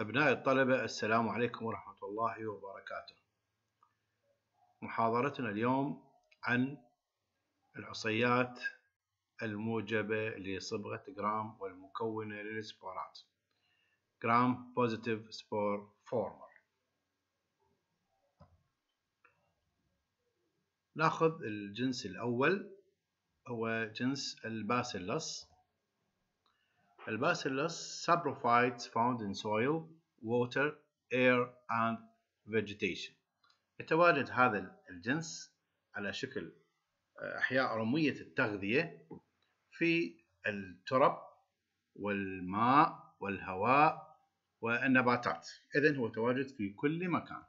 أبنائي الطلبة السلام عليكم ورحمة الله وبركاته. محاضرتنا اليوم عن العصيات الموجبة لصبغة جرام والمكونة للسبورات. Gram positive spore former. ناخذ الجنس الأول هو جنس ال Bacillus الباسيلس saprophytes found in soil, water, air and vegetation. يتواجد هذا الجنس على شكل أحياء رمية التغذية في الترب والماء والهواء والنباتات. إذن هو تواجد في كل مكان.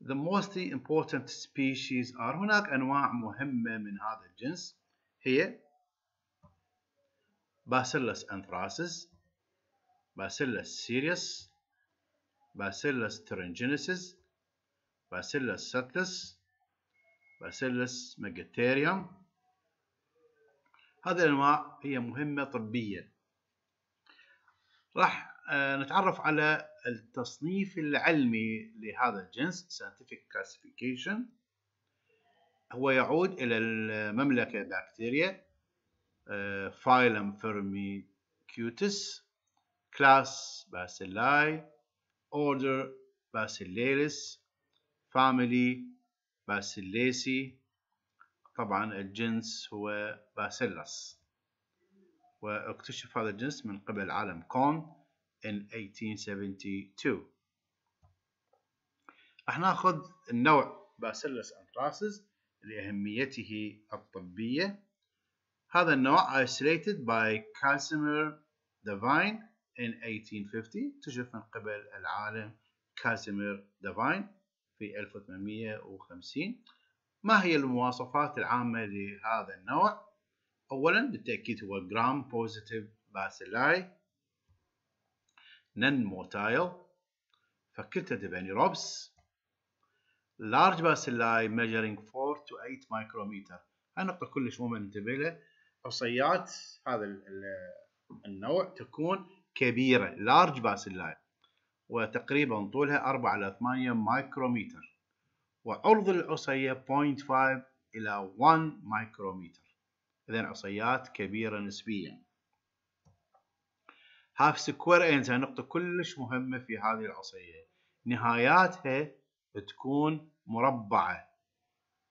The most important species are هناك أنواع مهمة من هذا الجنس هي Bacillus anthracis, Bacillus cereus, Bacillus thuringiensis, Bacillus subtilis, Bacillus megatherium هذه الأنواع هي مهمة طبيا راح نتعرف على التصنيف العلمي لهذا الجنس scientific classification هو يعود إلى المملكة بكتيريا phylum Firmicutes, class Bacilli, order Bacillus, family Bacillacea طبعا الجنس هو باسيلس واكتشف هذا الجنس من قبل عالم كون in 1872 راح ناخذ النوع Bacillus anthracis لأهميته الطبية. هذا النوع isolated by Casimir Davaine in 1850 اكتشف من قبل العالم كاسيمير ديفاين في 1850 ما هي المواصفات العامة لهذا النوع؟ أولا بالتأكيد هو gram positive bacilli non motile facultative anaerobes large bacilli measuring 4 to 8 micrometer. هاي نقطة كلش مهمة ننتبه لها عصيات هذا النوع تكون كبيرة large bacilli وتقريبا طولها 4 إلى 8 مايكرومتر وعرض العصية 0.5 إلى 1 مايكرومتر إذا عصيات كبيرة نسبيا. have square هاي نقطة كلش مهمة في هذه العصية نهاياتها تكون مربعة.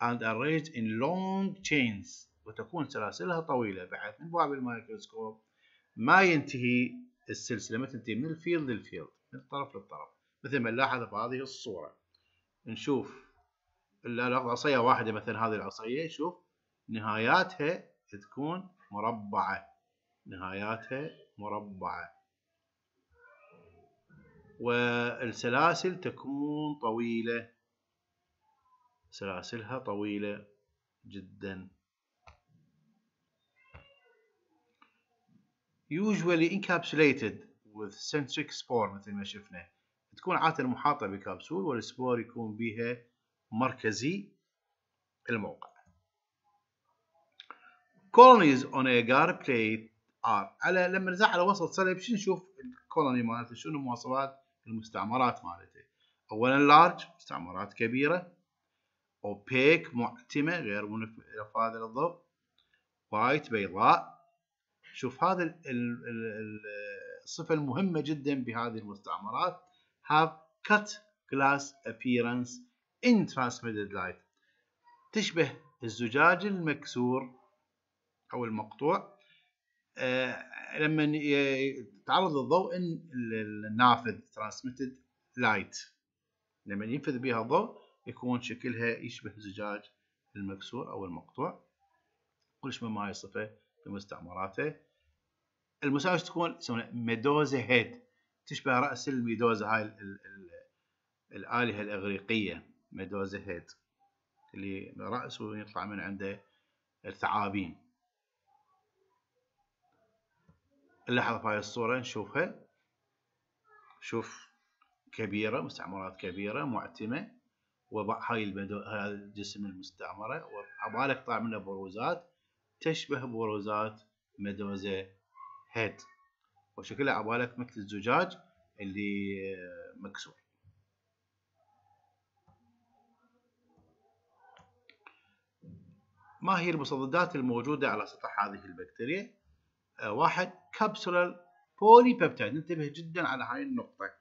And arranged in long chains. وتكون سلاسلها طويلة بحيث نبقى بالميكروسكوب ما ينتهي السلسلة ما تنتهي من ال field لل field من طرف للطرف. مثل ما نلاحظ في هذه الصورة. نشوف العصاية واحدة مثل هذه العصاية شوف نهاياتها تكون مربعة. نهاياتها مربعة. والسلاسل تكون طويلة. سلاسلها طويلة جدا. Usually encapsulated with centric spore مثل ما شفنا. تكون عادة محاطة بكبسول والسبور يكون بها مركزي الموقع. Colonies on a agar plate are على لما نزرع على وسط صلب شو نشوف؟ ال colony مالته شنو مواصفات المستعمرات مالته. اولا large مستعمرات كبيرة. opaque معتمة غير منفذه للضوء white بيضاء. شوف هذا الصفة المهمة جدا بهذه المستعمرات. Have cut glass appearance in transmitted light. تشبه الزجاج المكسور أو المقطوع. آه لما يتعرض الضوء النافذ transmitted light. لما ينفذ بها الضوء يكون شكلها يشبه زجاج المكسور أو المقطوع. كلش من هاي الصفة في المساوس تكون؟ يسمونها ميدوزا هيد. تشبه رأس الميدوزا هاي ال ال ال الآلهة الإغريقية ميدوزا هيد اللي رأسه يطلع من عنده الثعابين. نلاحظ في هاي الصورة نشوفها. شوف كبيرة مستعمرات كبيرة معتمة. وهاي المدو... هذا الجسم المستعمرة. وعبالك طالع منها بروزات. تشبه بروزات ميدوزا هيد. وشكلها عبالك مثل الزجاج اللي مكسور. ما هي المصددات الموجودة على سطح هذه البكتيريا؟ آه، واحد بولي بيبتايد ننتبه جدا على هاي النقطة.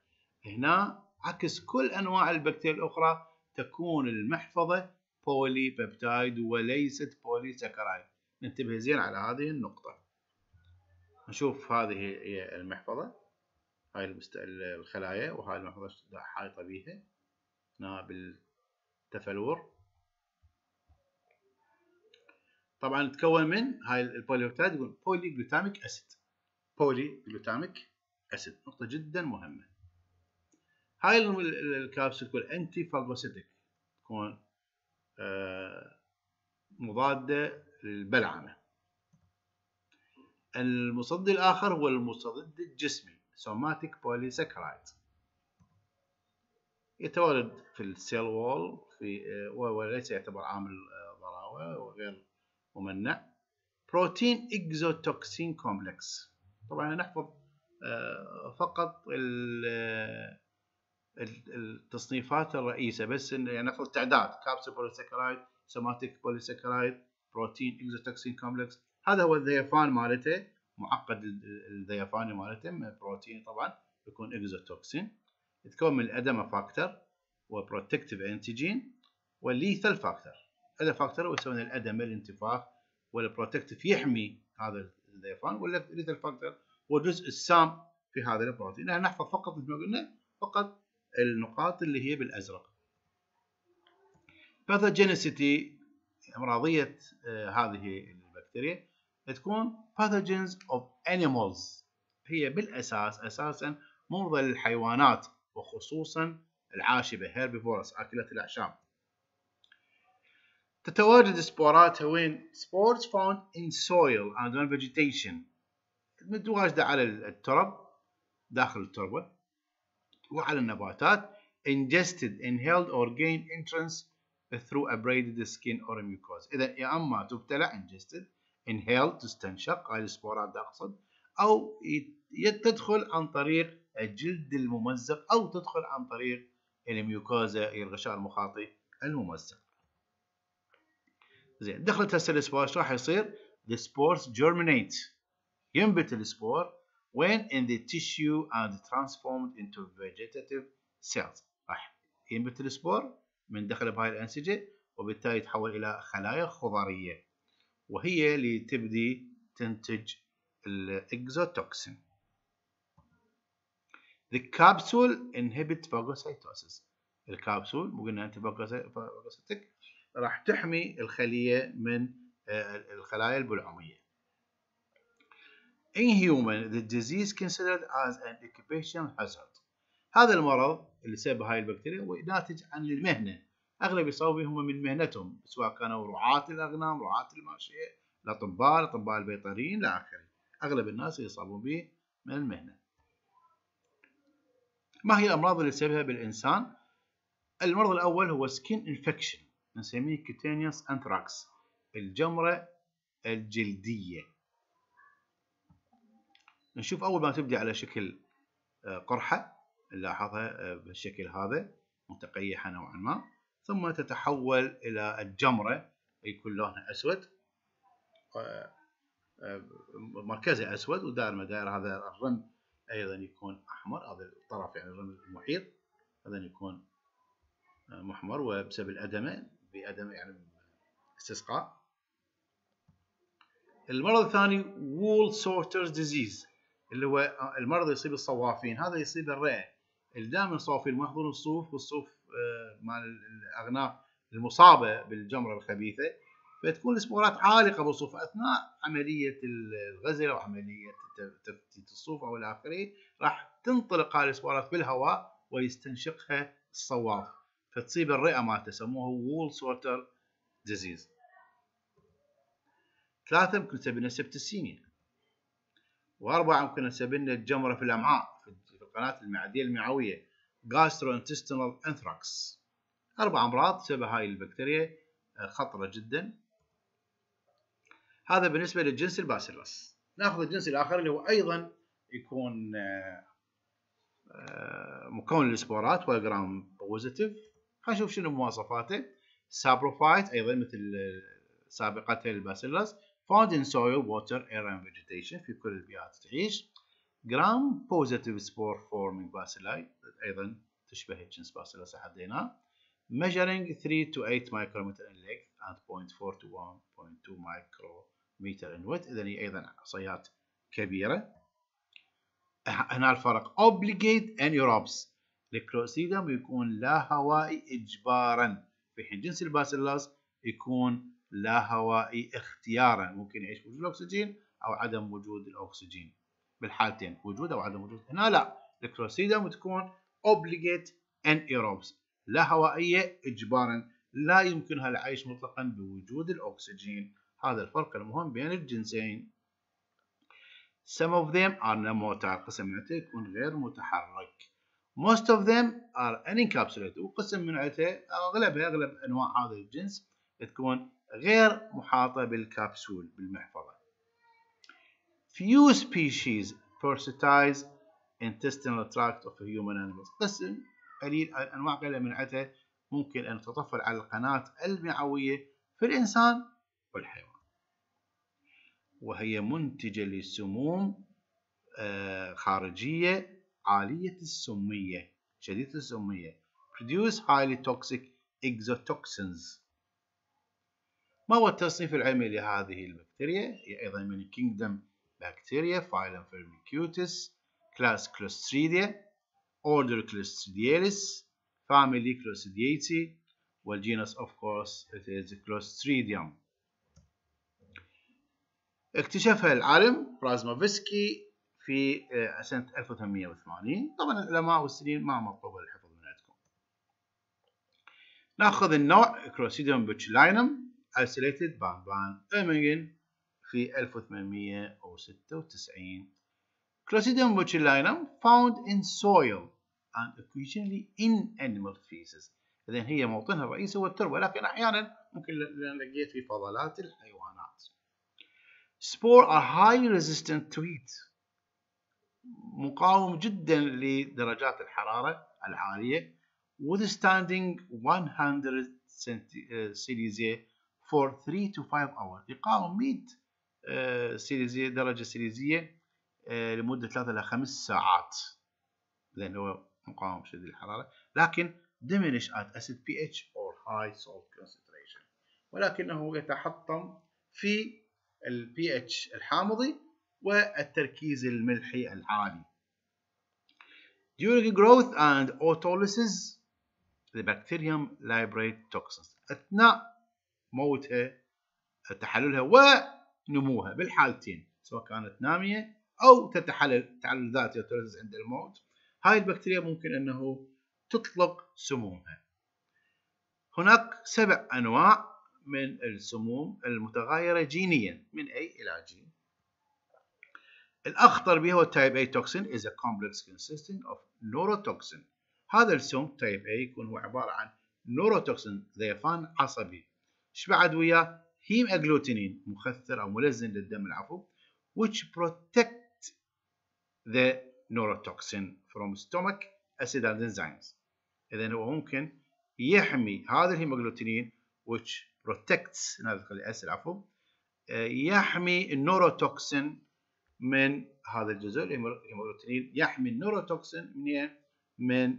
هنا عكس كل أنواع البكتيريا الأخرى تكون المحفظة polypeptide وليست polysaccharide ننتبه زين على هذه النقطة. نشوف هذه هي المحفظة هاي الخلايا وهاي المحفظة حايطة بيها. هنا بالتفلور. طبعا تكون من هاي ال polypeptide يقول polyglutamic acid polyglutamic acid نقطة جدا مهمة. هاي الكابسول تكون anti phagocytic تكون آه، مضادة للبلعمة. المستضد الآخر هو المستضد الجسمي somatic polysaccharide يتواجد في ال cell wall في آه، وليس يعتبر عامل آه، ضراوة وغير ممنع. protein exotoxin complex طبعا نحفظ آه، فقط التصنيفات الرئيسة بس يعني نحفظ تعداد. capsule polysaccharide somatic polysaccharide protein exotoxin complex هذا هو الذيفان مالته معقد الذيفاني مالته بروتين طبعا يكون exotoxin يتكون من ال edema factor و protective antigen وال lethal factor هذا factor هو يسوي ال edema الانتفاخ وال protective يحمي هذا الذيفان وال lethal factor هو الجزء السام في هذا البروتين. نحن نحفظ فقط مثل ما قلنا فقط النقاط اللي هي بالأزرق. pathogenicity أمراضية آه هذه البكتيريا. تكون pathogens of animals هي بالاساس أساسا ممرضة للحيوانات وخصوصا العاشبه herbivores اكله الاعشاب تتواجد سبوراتها وين؟ spores found in soil and on vegetation متواجدة على الترب داخل التربة وعلى النباتات ingested, inhaled or gain entrance through abraded skin or mucosa إذا يا أما تبتلع ingested inhaled تستنشق هاي السبورات أقصد أو تدخل عن طريق الجلد الممزق أو تدخل عن طريق ال mucosa الغشاء المخاطي الممزق. زين دخلت هسه ال spore إيش راح يصير؟ the spores germinate. ينبت ال spore when in the tissue and transformed into vegetative cells. راح ينبت ال spore من دخل بهاي الأنسجة وبالتالي يتحول إلى خلايا خضرية. وهي اللي تبدي تنتج ال exotoxin The capsule inhibit phagocytosis الكابسول مو قلنا أنت فاجوسيتك راح تحمي الخلية من آه، الخلايا البلعومية. In human, the disease considered as an occupational hazard. هذا المرض اللي سبب هاي البكتيريا هو ناتج عن المهنة. أغلب يصابوا هم من مهنتهم سواء كانوا رعاة الأغنام، رعاة الماشية، الأطباء، الأطباء البيطريين إلى آخره. أغلب الناس يصابون به من المهنة. ما هي الأمراض اللي تسببها بالإنسان؟ المرض الأول هو skin infection نسميه cutaneous anthrax الجمرة الجلدية نشوف أول ما تبدي على شكل آه، قرحة نلاحظها آه، بالشكل هذا متقيحة نوعا ما ثم تتحول إلى الجمرة يكون لونها أسود. آه، مركزها أسود ودائر مدائر هذا الورم أيضا يكون أحمر هذا الطرف يعني الورم المحيط. أيضا يكون محمر وبسبب ال edema بعدم يعني استسقاء. المرض الثاني wool sorter's disease اللي هو المرض يصيب الصوافين. هذا يصيب الرئة. اللي دائما الصوافين ما يحضرون الصوف والصوف آه، مال الاغنام المصابة بالجمرة الخبيثة فتكون السبورات عالقة بالصوف أثناء عملية الغزل أو عملية تفتيت الصوف أو إلى آخره راح تنطلق هذه السبورات بالهواء ويستنشقها الصواف فتصيب الرئة مالته يسموها wool sorter disease ثلاثة ممكن تسبب لنا septicemia. وأربعة ممكن تسبب لنا الجمرة في الأمعاء في القناة المعدية المعوية. Gastrointestinal anthrax. أربع أمراض تسبب هاي البكتيريا آه، خطرة جدا. هذا بالنسبة للجنس ال bacillus نأخذ الجنس الآخر اللي هو أيضا يكون آه، آه، مكون السبورات وال gram positive. خلينا نشوف شنو مواصفاته. saprophyte أيضا مثل سابقته ال bacillus found in soil, water, air and vegetation في كل البيئات تعيش. gram positive spore forming bacilli أيضا تشبه الجنس bacillus حديناه measuring 3 to 8 micrometer in length and 0.4 to 1.2 micrometer in width. اذا هي أيضا عصيات كبيرة. هنا الفرق. obligate anaerobes ال clostridium يكون لا هوائي اجبارا. في حين جنس ال bacillus يكون لا هوائي اختيارا. ممكن يعيش بوجود الأكسجين أو عدم وجود الأكسجين. بالحالتين وجود أو عدم وجود هنا لا الكلوسيدم تكون obligate anaerobes لا هوائية اجبارا لا يمكنها العيش مطلقا بوجود الأكسجين هذا الفرق المهم بين الجنسين Some of them are نموتع قسم من عته يكون غير متحرك. Most of them are unencapsulated وقسم من عته أغلبها أغلب أنواع هذا الجنس تكون غير محاطة بالكبسول بالمحفظة. Few species parasitize intestinal tract of human animals. قسم قليل أنواع قليلة من عته ممكن أن تتطفل على القناة المعوية في الإنسان والحيوان. وهي منتجة لسموم آه، خارجية عالية السمية شديدة السمية produce highly toxic exotoxins ما هو التصنيف العلمي لهذه البكتيريا هي أيضا من kingdom bacteria phylum Firmicutes class Clostridia order Clostridialis family Clostridiaceae والجينس of course it is Clostridium. اكتشفها العالم برازموفسكي في آه، سنة 1880 طبعا العلماء والسنين ما مطلوبة الحفظ من عندكم. نأخذ النوع clostridium botulinum isolated by Van Ermengem في 1896 Clostridium botulinum found in soil and occasionally in animal feces إذا هي موطنها الرئيسي هو التربة لكن أحيانا ممكن لقيت في فضلات الحيوانات spore are highly resistant to heat مقاوم جدا لدرجات الحرارة العالية withstanding 100 سيليزيا for 3 to 5 hours يقاوم 100 سيليزيا درجة سيليزية لمدة 3 إلى 5 ساعات. لأنه هو مقاوم شديد الحرارة لكن diminish at acid pH or high salt concentration. ولكنه يتحطم في البي اتش الحامضي والتركيز الملحي العالي. During growth and autolysis the bacterium liberate toxins. أثناء موتها تحللها ونموها بالحالتين سواء كانت نامية أو تتحلل تحلل ذاتي autolysis عند الموت. هاي البكتيريا ممكن أنه تطلق سمومها. هناك سبع أنواع من السموم المتغيرة جينيا من A إلى G. الأخطر به هو type A toxin is a complex consisting of neurotoxin. هذا السم type A يكون هو عبارة عن neurotoxin ذيفان عصبي. إيش بعد وياه؟ هيم اجلوتينين مخثر أو ملزن للدم العفو which protect the neurotoxin from stomach acid and enzymes. إذا هو ممكن يحمي هذا ال hemagglutinin which protects نذكر الأس العفو يحمي ال neurotoxin من هذا الجزء ال hemagglutinin يحمي ال neurotoxin من من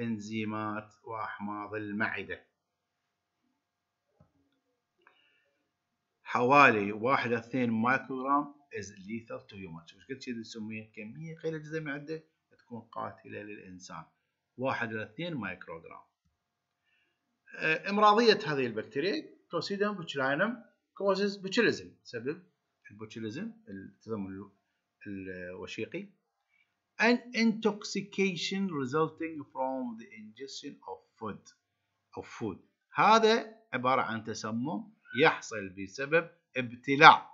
إنزيمات وأحماض المعدة. حوالي 1 إلى 2 مايكروغرام is lethal to humans مش قلت شيء نسميه كمية قليلة جدا من المادة تكون قاتلة للإنسان. 1 إلى 2 مايكروغرام إمراضية هذه البكتيريا Clostridium botulinum causes botulism. سبب ال botulism التسمم الوشيقي. And intoxication resulting from the ingestion of food. أو food. هذا عبارة عن تسمم يحصل بسبب ابتلاع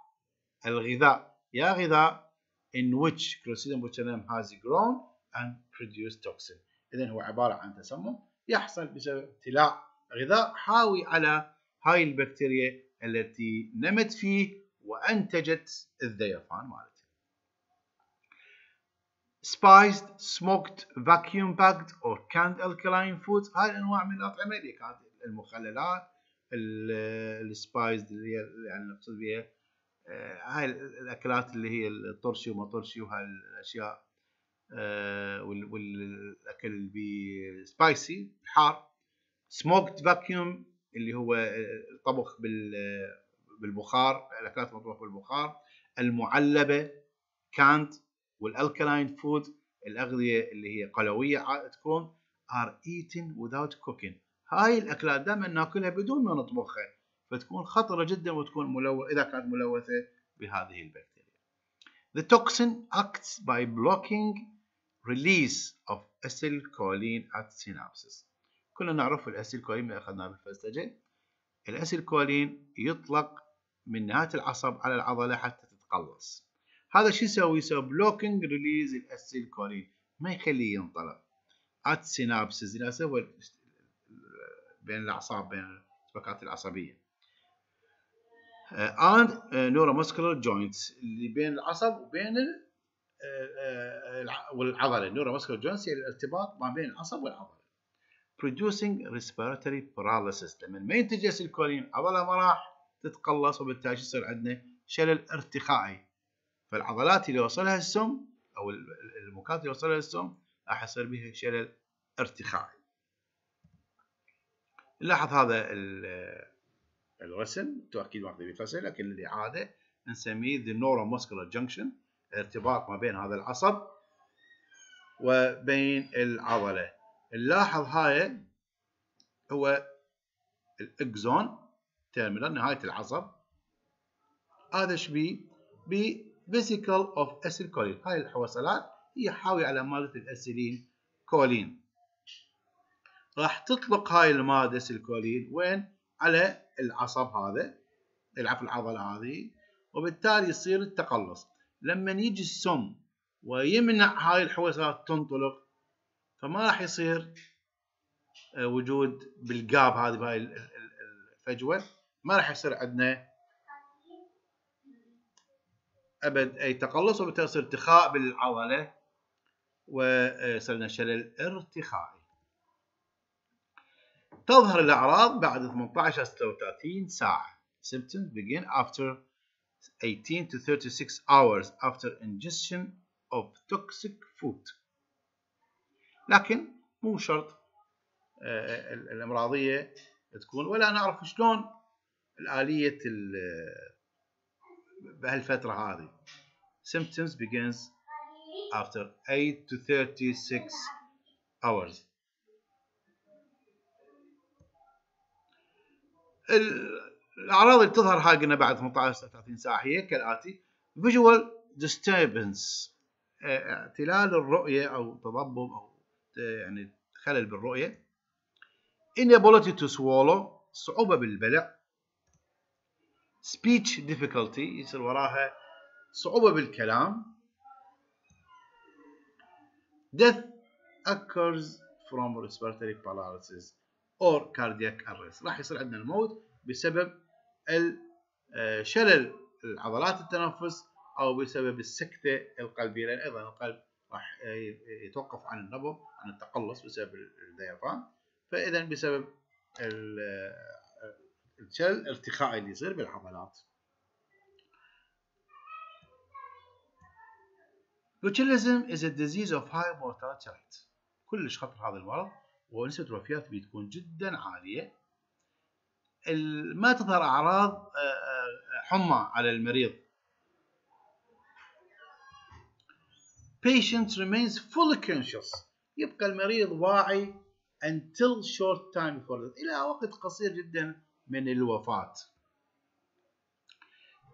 الغذاء. يا غذاء in which Clostridium botulinum has grown and produced toxin. إذا هو عبارة عن تسمم يحصل بسبب ابتلاع غذاء حاوي على هاي البكتيريا التي نمت فيه وأنتجت الذيفان مالتها. Spiced smoked vacuum packed or canned alkaline foods هاي الأنواع من الأطعمة اللي كانت المخللات ال spiced اللي هي يعني نقصد بها آه، هاي الأكلات اللي هي الطرشي وما طرشي وهاي الأشياء آه، والأكل اللي spicy حار smoked vacuum اللي هو الطبخ بالبخار الأكلات المطبوخه بالبخار. المعلبة canned وال alkaline food الأغذية اللي هي قلوية تكون are eaten without cooking. هاي الأكلات دائما ناكلها بدون ما نطبخها فتكون خطرة جدا وتكون ملوثه إذا كانت ملوثة بهذه البكتيريا. The toxin acts by blocking release of acetylcholine at synapses. كلنا نعرف ال acetylcholine اللي أخذناه بالفسلجة ال acetylcholine يطلق من نهاية العصب على العضلة حتى تتقلص. هذا شو يسوي؟ يسوي blocking release ال acetylcholine ما يخليه ينطلق. at synapses بين الأعصاب بين الشبكات العصبية. and neuromuscular joints اللي بين العصب وبين والعضلة. neuromuscular joints هي الارتباط ما بين العصب والعضلة. producing respiratory paralysis. لما ما ينتج الكولين عضلة ما راح تتقلص وبالتالي يصير عندنا؟ شلل ارتخائي فالعضلات اللي وصلها السم أو المكات اللي وصلها السم راح يصير بها شلل ارتخائي نلاحظ هذا الرسم أكيد واخذين الفصل لكن الاعاده نسميه the neuromuscular junction الارتباط ما بين هذا العصب وبين العضلة. نلاحظ هاي هو الإكزون terminal نهاية العصب. هذا إيش بيه؟ بي vesicle of acetylcholine هاي الحوصلات هي حاوية على مادة ال acetylcholine راح تطلق هاي المادة acetylcholine وين؟ على العصب هذا يلعب في العضلة هذه وبالتالي يصير التقلص. لما يجي السم ويمنع هاي الحويصلات تنطلق فما راح يصير آه، وجود بالجاب هذه بهاي الفجوة. ما راح يصير عندنا أبد أي تقلص وبالتالي يصير ارتخاء بالعضلة ويصير لنا شلل ارتخائي. تظهر الأعراض بعد 18 36 ساعة. Symptoms begin after 18 to 36 hours after ingestion of toxic food. لكن مو شرط آه، الأمراضية تكون ولا نعرف شلون الآلية بهالفترة هذه. Symptoms begins after 8 to 36 hours. الأعراض اللي تظهر قلنا بعد 18 30 ساعة هي كالآتي فيجوال ديستربنس اعتلال الرؤية أو تضبب أو يعني خلل بالرؤية. Inability to swallow صعوبة بالبلع speech difficulty يصير وراها؟ صعوبة بالكلام. death occurs from respiratory paralysis. Or cardiac arrest. راح يصير عندنا الموت بسبب آه، شلل العضلات التنفس أو بسبب السكتة القلبية. لأن أيضا القلب راح يتوقف عن النبض عن التقلص بسبب الذيفان فاذا بسبب آه، الشلل الارتخائي اللي يصير بالعضلات. Botulism is a disease of high mortality rate. كلش خطر هذا المرض. ونسبة الوفيات بتكون جدا عالية. ما تظهر أعراض آه، آه، حمى على المريض. Patient remains fully conscious. يبقى المريض واعي until short time before death. إلى وقت قصير جدا من الوفاة.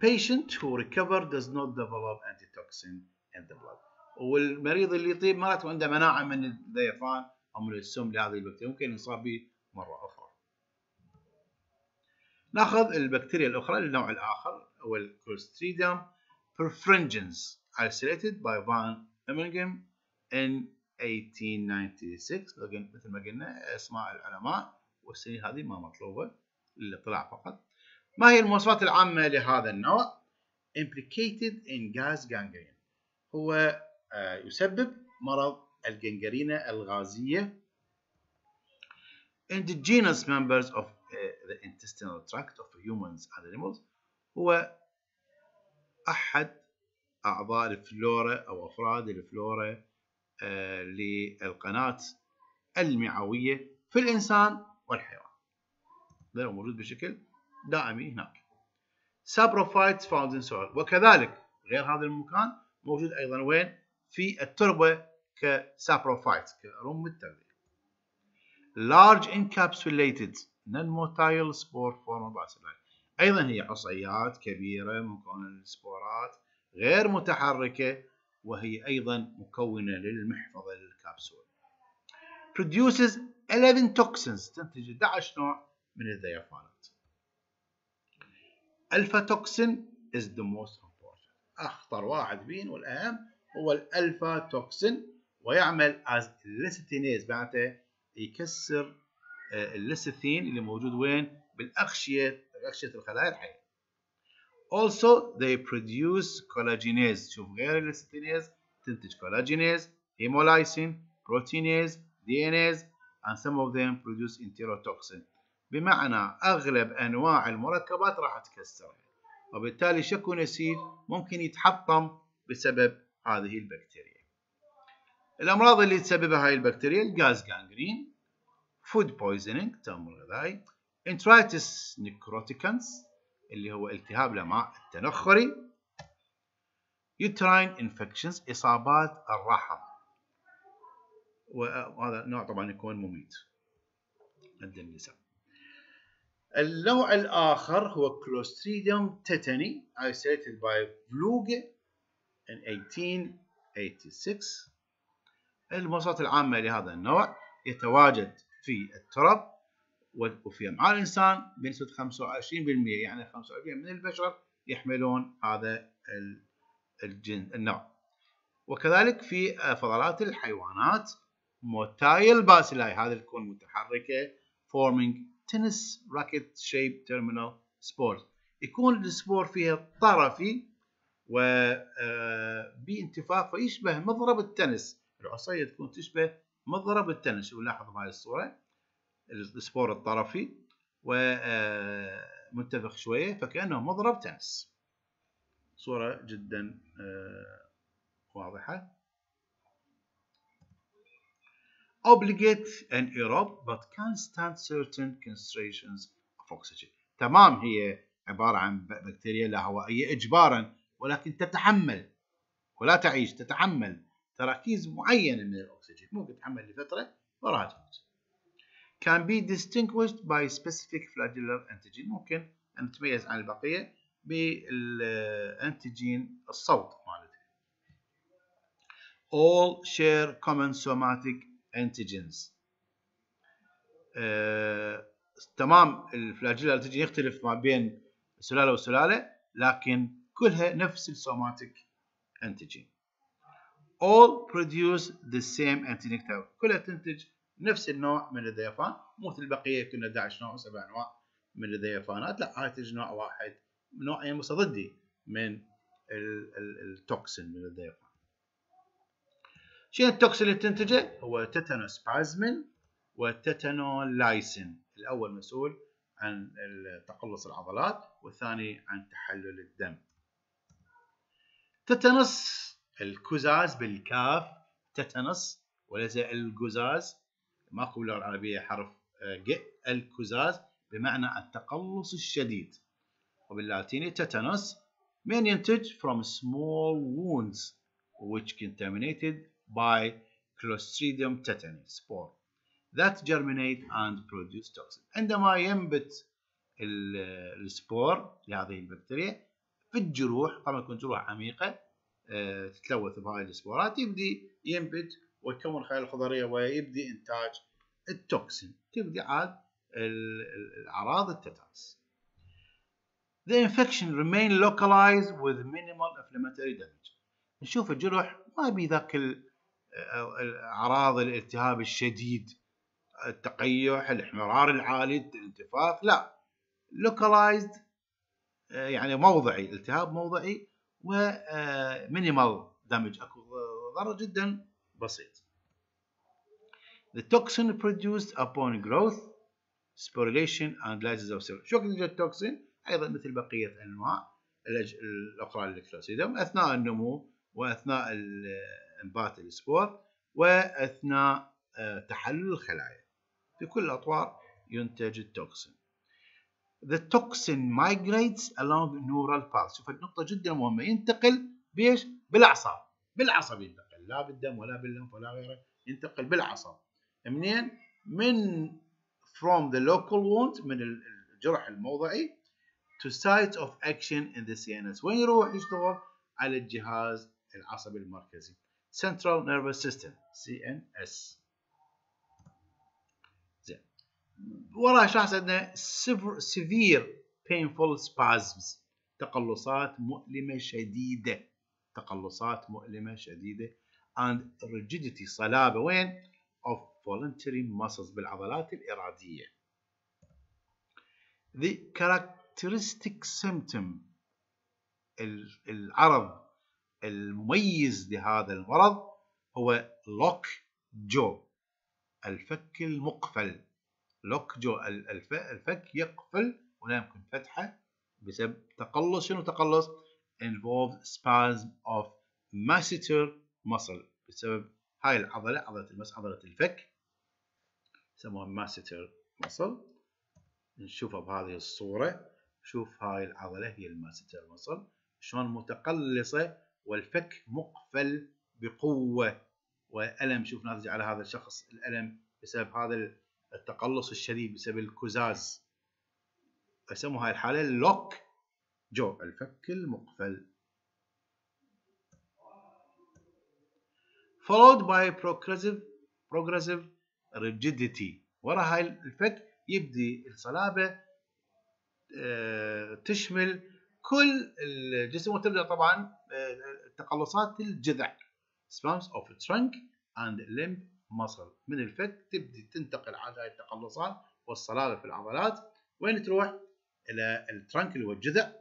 Patient who recover does not develop antitoxin in the blood. والمريض اللي يطيب ما عنده مناعة من الذيفان حمل السم لهذه البكتيريا. ممكن يصاب به مرة أخرى. نأخذ البكتيريا الأخرى النوع الآخر هو الكولستريديوم perfringens isolated by Van Emmingen in 1896 مثل ما قلنا أسماء العلماء والسنين هذه ما مطلوبة للاطلاع فقط. ما هي المواصفات العامة لهذا النوع؟ implicated in gas gangrene هو يسبب مرض الجنجرينة الغازية. Indigenous members of uh, the intestinal tract of humans and animals هو أحد أعضاء الفلورا أو أفراد الفلورا آه للقناة المعوية في الإنسان والحيوان. هذا موجود بشكل دائمي هناك. Saprophytes found in soil. وكذلك غير هذا المكان موجود أيضا وين؟ في التربة ك saprophytes رمية التغذية large encapsulated non-motile spore form bacilli أيضا هي عصيات كبيرة مكونة من السبورات غير متحركة وهي أيضا مكونة للمحفظة لل capsule produces 11 toxins تنتج 11 نوع من الذيفانات alpha toxin is the most important. أخطر واحد بين والأهم هو ال alpha toxin ويعمل as lecithinase معناته يكسر الليسيثين اللي موجود وين؟ بالأغشية أغشية الخلايا الحية. Also they produce collagenase. شوف غير ال lecithinase تنتج collagenase hemolysin proteinase DNase and some of them produce enterotoxin. بمعنى أغلب أنواع المركبات راح تكسرها وبالتالي شكو نسيج؟ ممكن يتحطم بسبب هذه البكتيريا. الأمراض اللي تسببها هاي البكتيريا ال gas gangrene food poisoning تسمم غذائي enteritis necroticans اللي هو التهاب الأمعاء التنخري uterine infections إصابات الرحم. وهذا نوع طبعا يكون مميت. عند النساء. النوع الآخر هو Clostridium tetani isolated by Flugge in 1886 المواصفات العامة لهذا النوع يتواجد في الترب وفي أمعاء الإنسان بنسبة 25% يعني 25% من البشر يحملون هذا الجن النوع. وكذلك في فضلات الحيوانات motile bacilli هذه تكون متحركة forming tennis racket shaped terminal spores يكون ال spore فيها طرفي وبانتفاخ فيشبه مضرب التنس. العصية تكون تشبه مضرب التنس. ولاحظ بهاي الصورة السبور الطرفي ومنتفخ شوية فكأنه مضرب تنس. صورة جدا واضحة. Obligate and aerobe but can stand certain concentrations of oxygen. تمام هي عبارة عن بكتيريا لا هوائية إجبارا ولكن تتحمل ولا تعيش تتحمل. تراكيز معينة من الأكسجين ممكن تتحمل لفترة وراها تموت. Can be distinguished by specific flagellar antigen ممكن أن تتميز عن البقية بالأنتيجين الصوت مالتها. All share common somatic antigens. آه، تمام الفلاجيلا انتيجين يختلف ما بين سلالة وسلالة لكن كلها نفس السوماتيك antigen all produce the same antigenic type كلها تنتج نفس النوع من الذيفان مو مثل البقية كنا 11 نوع سبع انواع من الذيفانات لا هاي تنتج نوع واحد نوعين مستضدي من ال toxin من الذيفان شنو ال toxin اللي تنتجه؟ هو tetanospasmin و tetanolysin الأول مسؤول عن تقلص العضلات والثاني عن تحلل الدم. tetanus الكزاز بالكاف tetanus وليس القزاز ماكو باللغة العربية حرف ج آه، الكزاز بمعنى التقلص الشديد. وباللاتيني tetanus من ينتج from small wounds which contaminated by Clostridium tetani spore. That germinate and produce toxin. عندما ينبت ال spore لهذه البكتيريا في الجروح طبعا تكون جروح عميقة آه، تتلوث بهاي السبورات يبدي ينبت ويكون خلايا الخضرية ويبدي إنتاج ال toxin. تبدي عاد الأعراض ال tetanus The infection remain localized with minimal inflammatory damage. نشوف الجرح ما بي ذاك أعراض الالتهاب الشديد التقيح الاحمرار العالي الانتفاخ. لا. Localized آه، يعني موضعي. التهاب موضعي و minimal damage أكو ضرر جدا. بسيط. The toxin produced upon growth sporulation and lysis of cell شو يوجد ال toxin؟ أيضا مثل بقية أنواع الاخرى لل clostridium أثناء النمو وأثناء انبات ال spore وأثناء آه، تحلل الخلايا. في كل الأطوار ينتج التوكسين. The toxin migrates along neural path. شوف النقطة جدا مهمة. ينتقل بيش؟ بالأعصاب. بالعصب ينتقل. لا بالدم ولا باللمف ولا غيره. ينتقل بالعصب منين؟ من from the local wound من الجرح الموضعي to site of action in the CNS. وين يروح؟ يشتغل على الجهاز العصبي المركزي. Central Nervous System CNS وراه إيش راح عندنا severe painful spasms. تقلصات مؤلمة شديدة. تقلصات مؤلمة شديدة. and rigidity صلابة. وين؟ of voluntary muscles بالعضلات الإرادية. The characteristic symptom العرض المميز لهذا المرض هو lock jaw الفك المقفل. lock jaw الفك يقفل ولا يمكن فتحه بسبب تقلص. شنو تقلص؟ involved spasm of masseter muscle بسبب هاي العضلة عضلة المس عضلة الفك يسموها masseter muscle. نشوفها بهذه الصورة شوف هاي العضلة هي ال masseter muscle. شلون متقلصة والفك مقفل بقوة. وألم شوف ناتج على هذا الشخص الألم بسبب هذا التقلص الشديد بسبب الكزاز يسموا هاي الحالة ال lock jaw الفك المقفل. followed by progressive progressive rigidity. ورا هاي الفك يبدي الصلابة آه، تشمل كل الجسم وتبدأ طبعا آه، تقلصات الجذع spasms of trunk and limb muscle من الفك تبدي تنتقل على هاي التقلصات والصلابة في العضلات وين تروح؟ إلى الترنك اللي هو الجذع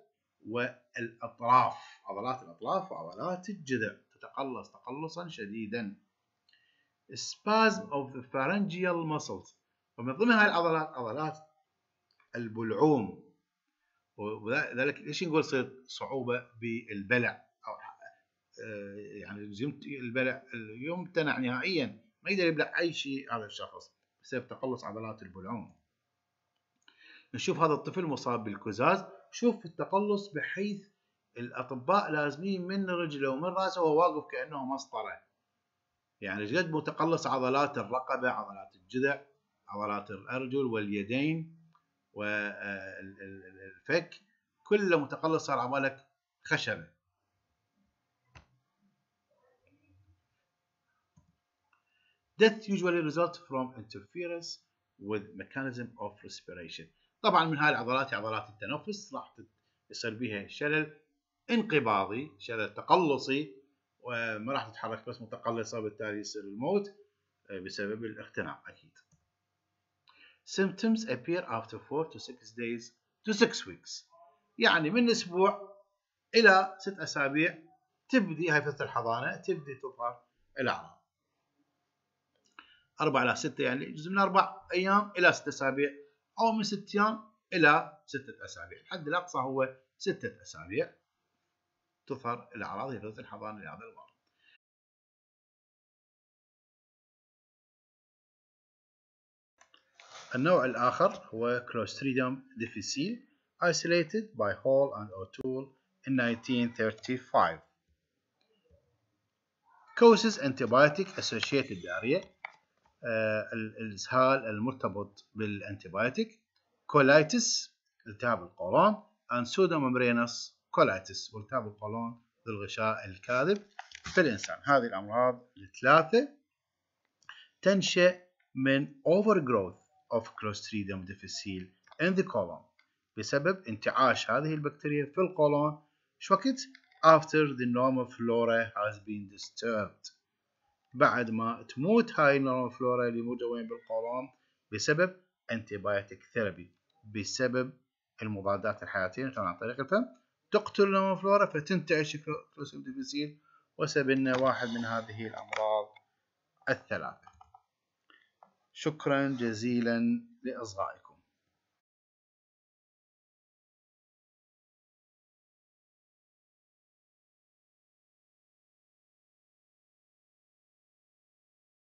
والأطراف. عضلات الأطراف وعضلات الجذع. تتقلص تقلصا شديدا. Spasm of the pharyngeal muscles. ومن ضمن هاي العضلات عضلات البلعوم. وذلك ليش نقول تصير صعوبة بالبلع؟ أو آه، يعني البلع يمتنع نهائيا. ما يقدر يبلع أي شيء هذا الشخص بسبب تقلص عضلات البلعوم. نشوف هذا الطفل مصاب بالكزاز شوف التقلص بحيث الأطباء لازمين من رجله ومن رأسه وهو واقف كأنه مسطرة. يعني جد متقلص عضلات الرقبة عضلات الجذع عضلات الأرجل واليدين والفك كله متقلص صار عبالك خشبة Death usually results from interference with mechanism of respiration. طبعا من هاي العضلات عضلات التنفس راح يصير بها شلل انقباضي شلل تقلصي وما راح تتحرك بس متقلصة بالتالي يصير الموت آه، بسبب الاختناق أكيد. Symptoms appear after 4 to 6 days to 6 weeks. يعني من أسبوع إلى ست أسابيع تبدي هاي فتره الحضانة تبدي تظهر الأعراض. 4 إلى 6 يعني جزء من 4 أيام إلى 6 أسابيع أو من 6 أيام إلى 6 أسابيع. الحد الأقصى هو 6 أسابيع. تظهر الأعراض يفوز الحضانة لهذا المرض النوع الآخر هو Clostridium difficile isolated by Hall and O'Toole in 1935 causes antibiotic associated diarrhea. الإسهال المرتبط بالانتيبيوتيك colitis التهاب القولون and pseudomembranous colitis والتهاب القولون بالغشاء الكاذب في الإنسان. هذه الأمراض الثلاثة تنشأ من overgrowth of Clostridium difficile in the colon بسبب انتعاش هذه البكتيريا في القولون شو وقت after the normal flora has been disturbed. بعد ما تموت هاي ال normal flora اللي موجودة وين بالقولون بسبب antibiotic therapy بسبب المضادات الحياتية عن طريق الفم تقتل ال normal flora فتنتعش Clostridium difficile وسبب واحد من هذه الأمراض الثلاثة. شكرا جزيلا لإصغائكم.